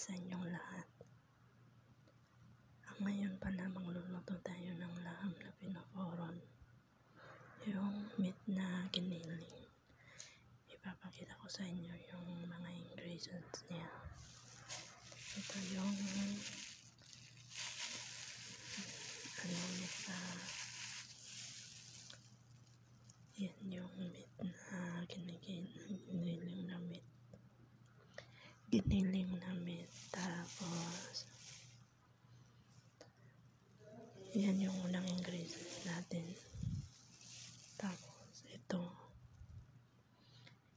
sa inyong lahat. Ang ngayon pala magluluto tayo ng laham na pinaporon. Yung meat na giniling. Ipapakita ko sa inyo yung mga ingredients niya. Ito yung ano nito yan yung meat na ginigiling na meat giniling na meat tapos yan yung unang ingredient natin. Tapos ito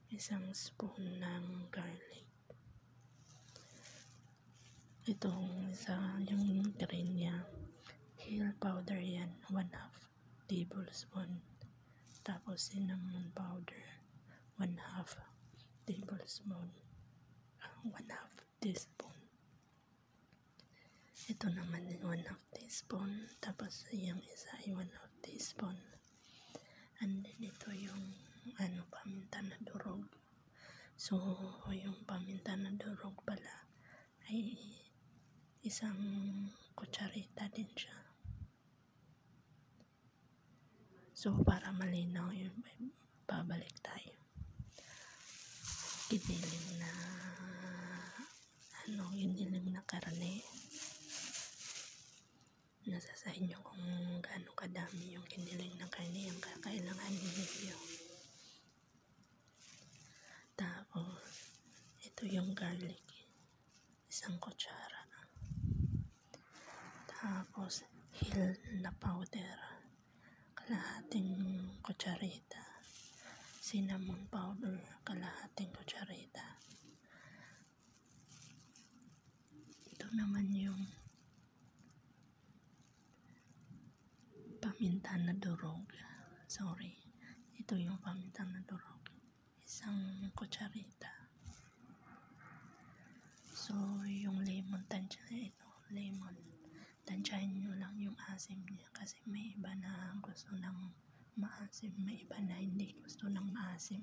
isang spoon ng garlic. Itong isa yung green niya. Hill powder yan 1 half tablespoon. Tapos cinnamon powder 1 half tablespoon. 1 half teaspoon ito naman din 1 half teaspoon. Tapos yung isa ay 1 half teaspoon. And then ito yung ano paminta na durog. So yung paminta na durog pala ay isang kutsarita din siya. So, para malinaw yun, babalik tayo. Giniling na, ano, giniling na karne. Nasa sa inyo kung gaano kadami yung giniling na karne yung kakailangan ninyo. Tapos, ito yung garlic. Isang kutsara. Tapos, hill na powder kalahating kutsarita cinnamon powder kalahating kutsarita ito naman yung paminta na durog sorry. Ito yung paminta na durog. Isang kutsarita. So yung lemon tansya ito lemon. Tansyahin nyo lang yung asim niya kasi may iba na gusto ng maasim, may iba na hindi gusto ng maasim.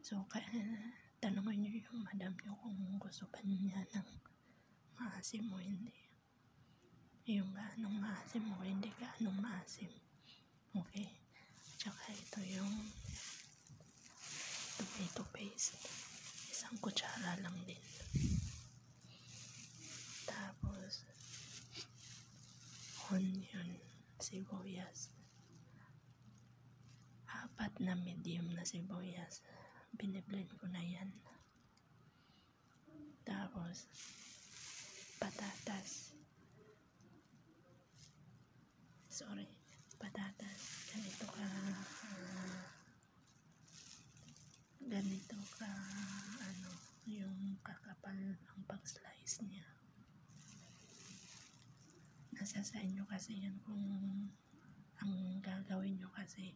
So, kaya tanongin nyo yung madam nyo kung gusto pa niya ng maasim o hindi. Yung gaanong maasim o hindi gaanong maasim. Okay? Tsaka ito yung tomato paste. Isang kutsara lang din. onion, sibuyas. Apat na medium na sibuyas. Biniblend ko na yan. Tapos, patatas. Sorry, patatas. Ganito ka, uh, ganito ka, ano, yung kakapal ang pag-slice niya. Nasa sa inyo kasi yan kung ang gagawin nyo kasi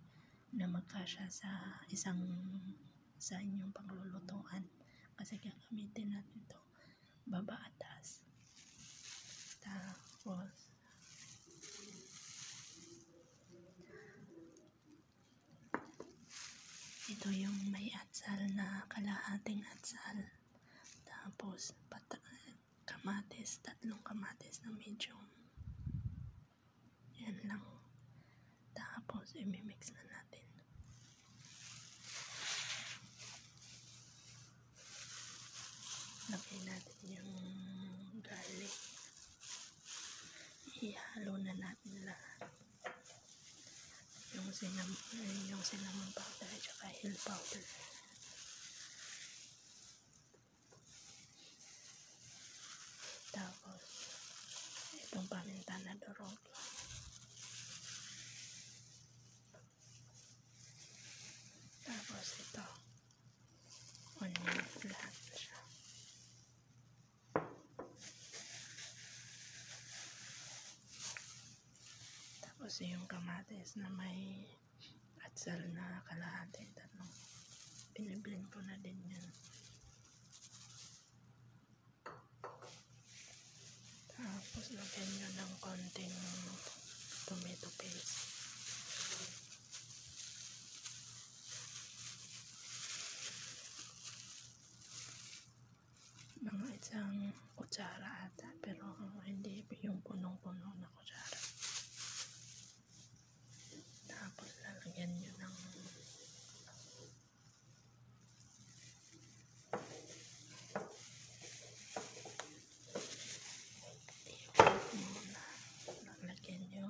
na magkasya sa isang sa inyong paglulutuan. Kasi gagamitin natin ito baba at taas. Tapos ito yung may atsal na kalahating atsal tapos pata kamatis tatlong kamatis na medium yan lang. Tapos, imimix na natin. Lagay natin yung garlic. Ihalo na natin. Yung cinnamon, yung cinnamon powder at saka hill powder. Tapos, itong paminta na durog. Tapos yung kamatis na may atsal na kalahati. Tatlong biniblend ko na din yan. Tapos lagyan nyo ng konting tomato paste. Mga isang kutsara ata pero hindi yung punong-puno na kutsara tapos lalagyan nyo ng muna lalagyan nyo.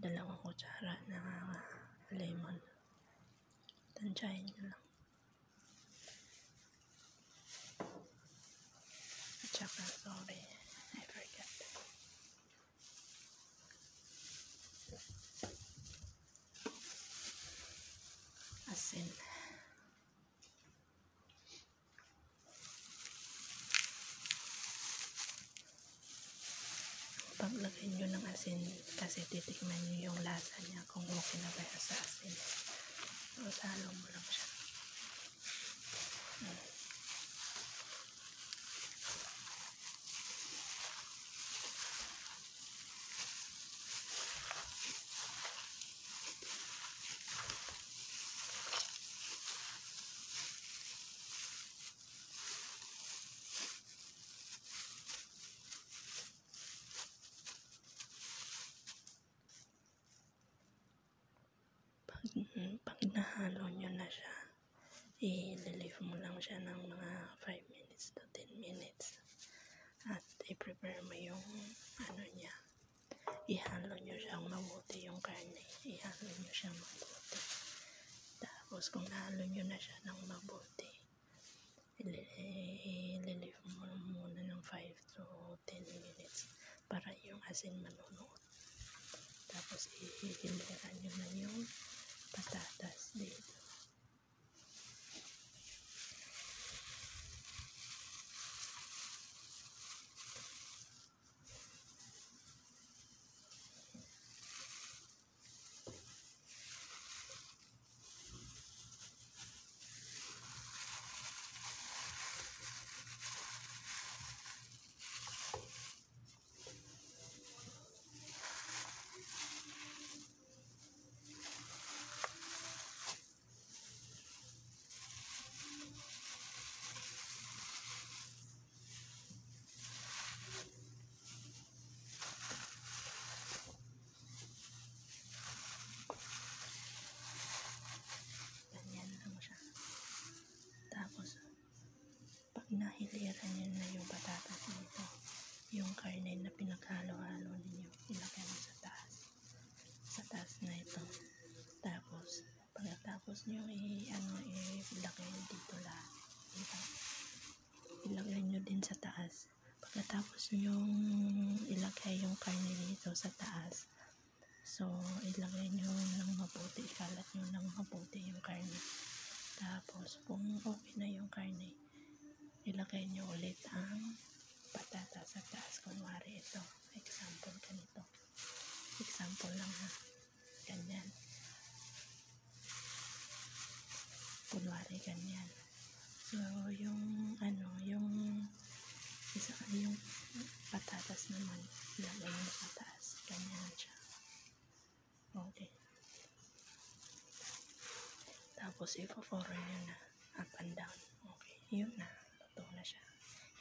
Dalawang kutsara na lemon. Tansyahin nyo lang at saka sorry I forgot asin paglagay nyo ng asin kasi titikman nyo yung lasa niya kung okay na ba sa asin. So salo mo lang siya pag, nahalo nyo na siya i-leave mo lang siya ng mga 5 minutes to 10 minutes at i-prepare mo yung ano niya. Ihalo nyo siyang mabuti yung karne. Ihalo nyo siyang mabuti. Tapos kung nahalo nyo na siya ng mabuti i-leave mo muna ng 5 to 10 minutes para yung asin manunuot. Tapos ihiliran nyo na yung patatas dito. Ganyan lang siya. Tapos, pag nahiliran nyo na yung patatas nito, yung karne na pinaghalo-halo ninyo, ilagay mo sa taas. Sa taas na ito. Tapos, pagkatapos nyo, i, ano, ilagay dito lahat. Dito. Ilagay nyo din sa taas. Pagkatapos nyo ilagay yung karne dito sa taas, So, ilagay nyo ng mabuti, ikalat nyo ng mabuti yung karne. Tapos, kung okay na yung karne, ilagay nyo ulit ang patata sa taas. Kunwari ito, example ganito. Example lang ha. Ganyan. Kunwari ganyan. So, yung ano, yung isa yung patatas naman, ilagay mo sa taas. Ganyan siya. Okay. Tapos, ipo-forward nyo na up and down. Okay. Yun na. Luto na siya.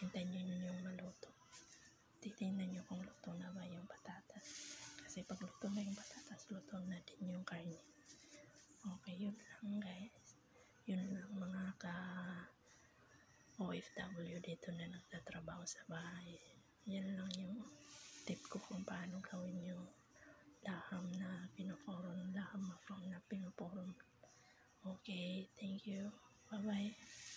Hintayin nyo yung maluto. Titingnan nyo kung luto na ba yung patatas. Kasi pag luto na yung patatas, luto na din yung karne. Okay, yun lang guys. Yun lang mga ka OFW dito na nagtatrabaho sa bahay. Yan lang yung tip ko kung paano gawin yung laham na pinuporon, laham from na pinuporon. Okay, thank you. Bye-bye.